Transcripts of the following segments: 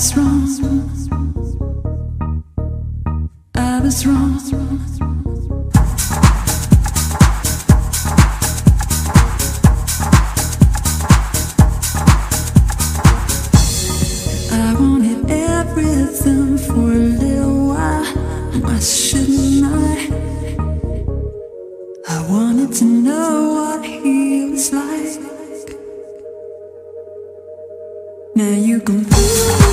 was wrong. I was wrong. everything for a little while. Why shouldn't I? I wanted to know what he was like. Now you can.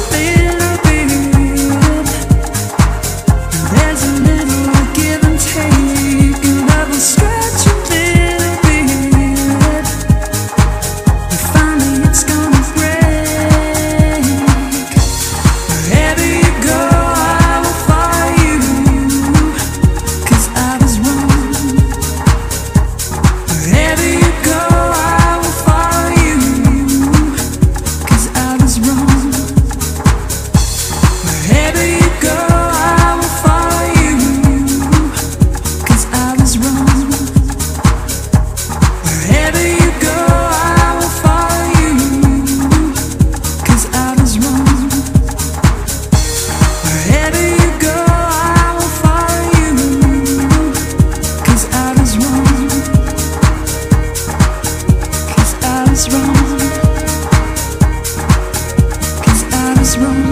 wrong Cause I was wrong.